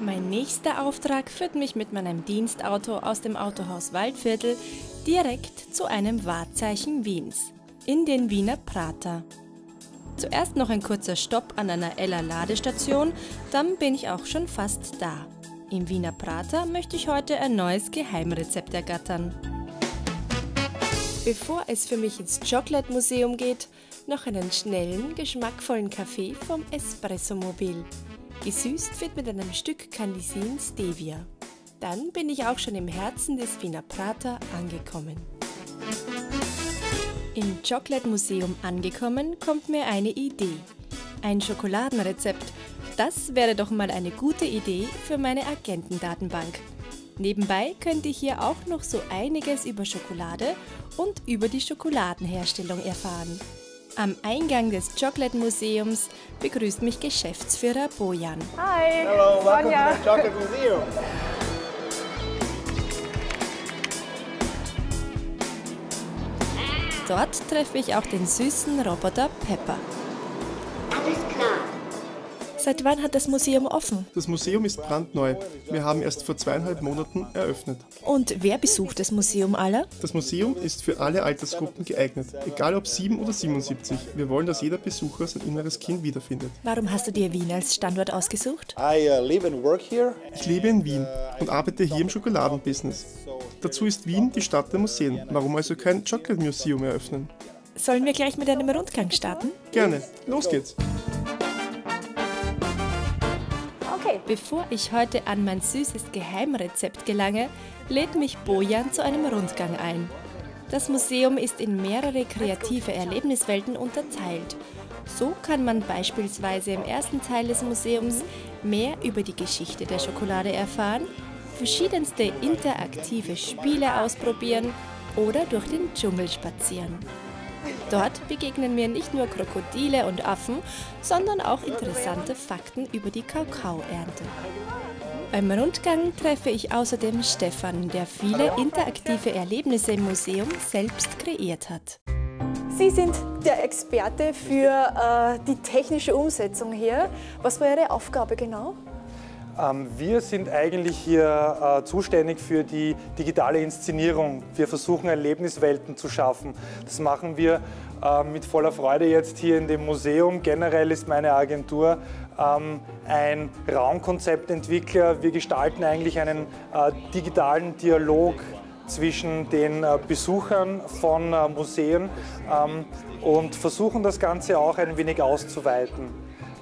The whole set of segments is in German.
Mein nächster Auftrag führt mich mit meinem Dienstauto aus dem Autohaus Waldviertel direkt zu einem Wahrzeichen Wiens, in den Wiener Prater. Zuerst noch ein kurzer Stopp an einer Ella Ladestation, dann bin ich auch schon fast da. Im Wiener Prater möchte ich heute ein neues Geheimrezept ergattern. Bevor es für mich ins Chocolate Museum geht, noch einen schnellen, geschmackvollen Kaffee vom Espresso Mobil. Gesüßt wird mit einem Stück Candisin Stevia. Dann bin ich auch schon im Herzen des Wiener Prater angekommen. Im Chocolate Museum angekommen, kommt mir eine Idee. Ein Schokoladenrezept. Das wäre doch mal eine gute Idee für meine Agentendatenbank. Nebenbei könnt ihr hier auch noch so einiges über Schokolade und über die Schokoladenherstellung erfahren. Am Eingang des Chocolate Museums begrüßt mich Geschäftsführer Bojan. Hi. Hello, welcome Sonja. to the Chocolate Museum. Dort treffe ich auch den süßen Roboter Pepper. Alles klar. Seit wann hat das Museum offen? Das Museum ist brandneu. Wir haben erst vor zweieinhalb Monaten eröffnet. Und wer besucht das Museum aller? Das Museum ist für alle Altersgruppen geeignet, egal ob 7 oder 77. Wir wollen, dass jeder Besucher sein inneres Kind wiederfindet. Warum hast du dir Wien als Standort ausgesucht? I uh, live and work here. Ich lebe in Wien und arbeite hier im Schokoladenbusiness. Dazu ist Wien die Stadt der Museen. Warum also kein Chocolate Museum eröffnen? Sollen wir gleich mit einem Rundgang starten? Gerne, los geht's! Okay. Bevor ich heute an mein süßes Geheimrezept gelange, lädt mich Bojan zu einem Rundgang ein. Das Museum ist in mehrere kreative Erlebniswelten unterteilt. So kann man beispielsweise im ersten Teil des Museums mehr über die Geschichte der Schokolade erfahren, verschiedenste interaktive Spiele ausprobieren oder durch den Dschungel spazieren. Dort begegnen mir nicht nur Krokodile und Affen, sondern auch interessante Fakten über die Kakaoernte. Beim Rundgang treffe ich außerdem Stefan, der viele interaktive Erlebnisse im Museum selbst kreiert hat. Sie sind der Experte für äh, die technische Umsetzung hier. Was war Ihre Aufgabe genau? Ähm, Wir sind eigentlich hier äh, zuständig für die digitale Inszenierung. Wir versuchen Erlebniswelten zu schaffen. Das machen wir äh, mit voller Freude jetzt hier in dem Museum. Generell ist meine Agentur ähm, ein Raumkonzeptentwickler. Wir gestalten eigentlich einen äh, digitalen Dialog zwischen den Besuchern von Museen ähm, und versuchen das Ganze auch ein wenig auszuweiten.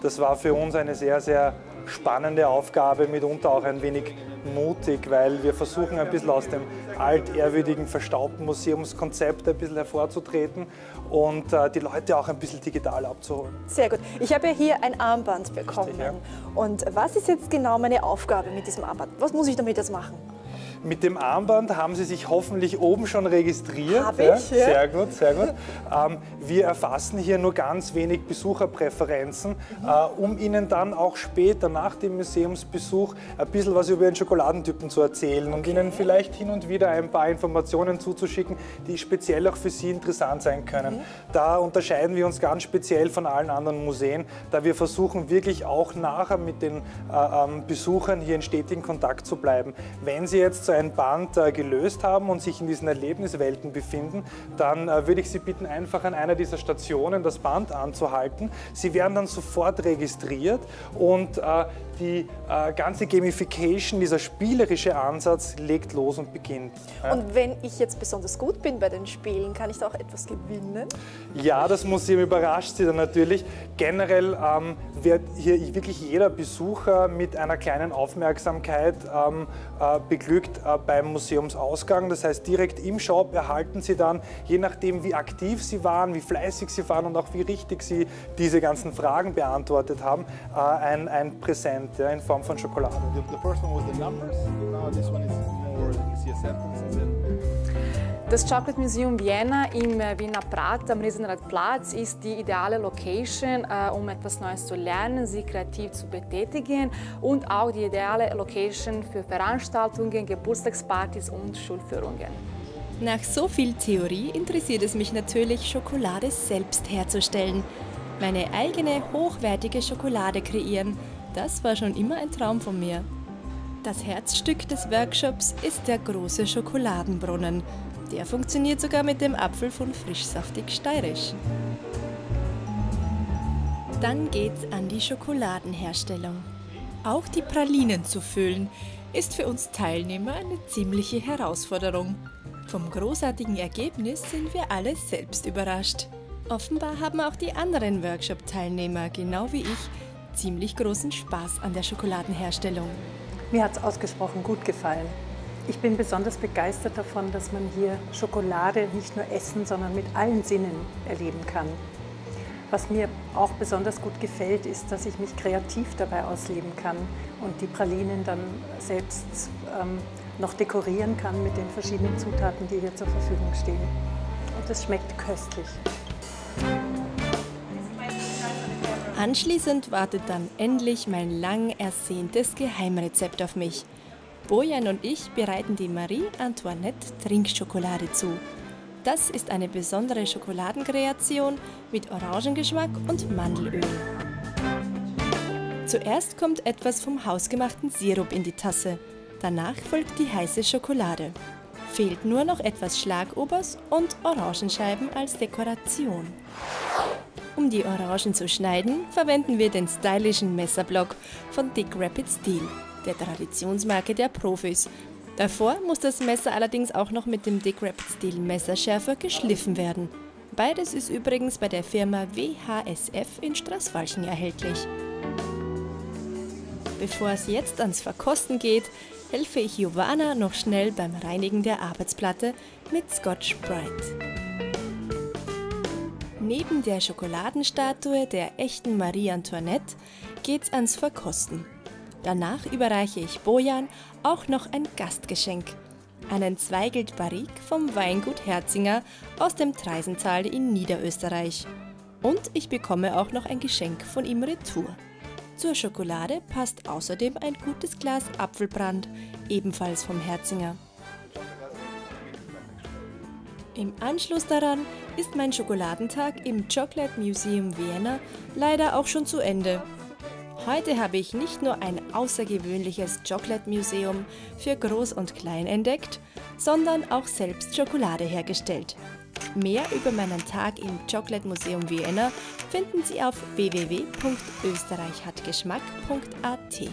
Das war für uns eine sehr, sehr spannende Aufgabe, mitunter auch ein wenig mutig, weil wir versuchen ein bisschen aus dem altehrwürdigen, verstaubten Museumskonzept ein bisschen hervorzutreten und äh, die Leute auch ein bisschen digital abzuholen. Sehr gut. Ich habe ja hier ein Armband bekommen. ja. Und was ist jetzt genau meine Aufgabe mit diesem Armband? Was muss ich damit jetzt machen? Mit dem Armband haben Sie sich hoffentlich oben schon registriert. Hab ich, ja. Sehr gut, sehr gut. Ähm, wir erfassen hier nur ganz wenig Besucherpräferenzen, äh, um Ihnen dann auch später nach dem Museumsbesuch ein bisschen was über Ihren Schokoladentypen zu erzählen und Ihnen vielleicht hin und wieder ein paar Informationen zuzuschicken, die speziell auch für Sie interessant sein können. Da unterscheiden wir uns ganz speziell von allen anderen Museen, da wir versuchen wirklich auch nachher mit den äh, ähm, Besuchern hier in stetigen Kontakt zu bleiben. Wenn Sie jetzt so ein Band äh, gelöst haben und sich in diesen Erlebniswelten befinden, dann äh, würde ich Sie bitten, einfach an einer dieser Stationen das Band anzuhalten. Sie werden dann sofort registriert und äh, die ganze Gamification, dieser spielerische Ansatz legt los und beginnt. Und wenn ich jetzt besonders gut bin bei den Spielen, kann ich da auch etwas gewinnen? Ja, das Museum überrascht Sie dann natürlich. Generell ähm, wird hier wirklich jeder Besucher mit einer kleinen Aufmerksamkeit ähm, äh, beglückt äh, beim Museumsausgang. Das heißt, direkt im Shop erhalten Sie dann, je nachdem wie aktiv Sie waren, wie fleißig Sie waren und auch wie richtig Sie diese ganzen Fragen beantwortet haben, äh, ein, ein Präsent in Form von Schokolade. The, the first one was the numbers. Now this one is more easier sentences. Das Chocolate Museum Vienna im äh, Wiener Prater am Riesenradplatz ist die ideale Location, äh, um etwas Neues zu lernen, sich kreativ zu betätigen und auch die ideale Location für Veranstaltungen, Geburtstagspartys und Schulführungen. Nach so viel Theorie interessiert es mich natürlich, Schokolade selbst herzustellen. Meine eigene hochwertige Schokolade kreieren, das war schon immer ein Traum von mir. Das Herzstück des Workshops ist der große Schokoladenbrunnen. Der funktioniert sogar mit dem Apfel von frischsaftig steirisch. Dann geht's an die Schokoladenherstellung. Auch die Pralinen zu füllen, ist für uns Teilnehmer eine ziemliche Herausforderung. Vom großartigen Ergebnis sind wir alle selbst überrascht. Offenbar haben auch die anderen Workshop-Teilnehmer, genau wie ich, ziemlich großen Spaß an der Schokoladenherstellung. Mir hat es ausgesprochen gut gefallen. Ich bin besonders begeistert davon, dass man hier Schokolade nicht nur essen, sondern mit allen Sinnen erleben kann. Was mir auch besonders gut gefällt, ist, dass ich mich kreativ dabei ausleben kann und die Pralinen dann selbst ähm, noch dekorieren kann mit den verschiedenen Zutaten, die hier zur Verfügung stehen. Und es schmeckt köstlich. Anschließend wartet dann endlich mein lang ersehntes Geheimrezept auf mich – Bojan und ich bereiten die Marie Antoinette Trinkschokolade zu. Das ist eine besondere Schokoladenkreation mit Orangengeschmack und Mandelöl. Zuerst kommt etwas vom hausgemachten Sirup in die Tasse. Danach folgt die heiße Schokolade. Fehlt nur noch etwas Schlagobers und Orangenscheiben als Dekoration. Um die Orangen zu schneiden, verwenden wir den stylischen Messerblock von Dick Rapid Steel der Traditionsmarke der Profis. Davor muss das Messer allerdings auch noch mit dem Steel Messerschärfer geschliffen werden. Beides ist übrigens bei der Firma WHSF in Straßwalchen erhältlich. Bevor es jetzt ans Verkosten geht, helfe ich Giovanna noch schnell beim Reinigen der Arbeitsplatte mit Scotch Brite. Neben der Schokoladenstatue der echten Marie Antoinette geht's ans Verkosten. Danach überreiche ich Bojan auch noch ein Gastgeschenk. Einen Zweigelt Barrique vom Weingut Herzinger aus dem Treisental in Niederösterreich. Und ich bekomme auch noch ein Geschenk von ihm retour. Zur Schokolade passt außerdem ein gutes Glas Apfelbrand, ebenfalls vom Herzinger. Im Anschluss daran ist mein Schokoladentag im Chocolate Museum Vienna leider auch schon zu Ende. Heute habe ich nicht nur ein außergewöhnliches Chocolate Museum für Groß und Klein entdeckt, sondern auch selbst Schokolade hergestellt. Mehr über meinen Tag im Chocolate Museum Vienna finden Sie auf www.österreichhatgeschmack.at.